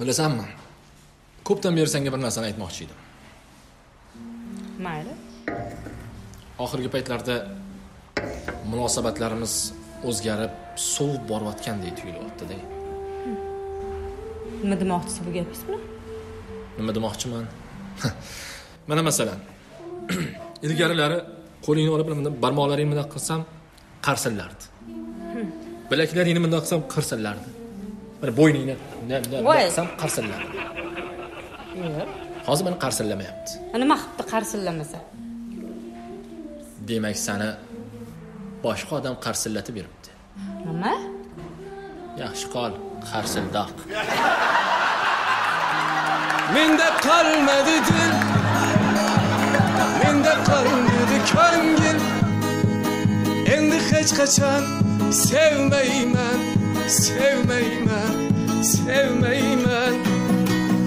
bilasanmi? Ko'pdan beri senga bir narsani aytmoqchi edim. Mayli. Oxirgi paytlarda munosabatlarimiz o'zgarib sovib borayotgandek tuyulyaptida nima demoqchisiz bu gapingiz bilan nima demoqchiman? Mana masalan ilgarilari qo'lingni olib bunday barmoqlaringni bundoq qilsam qarsillardi bilaklaringni bundoq qilsam qirsillardi mana bo'yningni bunday bunday qilsam hozir mana qarsillamayapti. Nima qilibdi qarsillamasa demak sani boshqa odam qarsillatib yuribdi nima? Yaxshi qol qarsildoq Mende kalmadı dil. Mende kalmadı köngül Endi hiç kaçan sevmeyi ben sevmeyi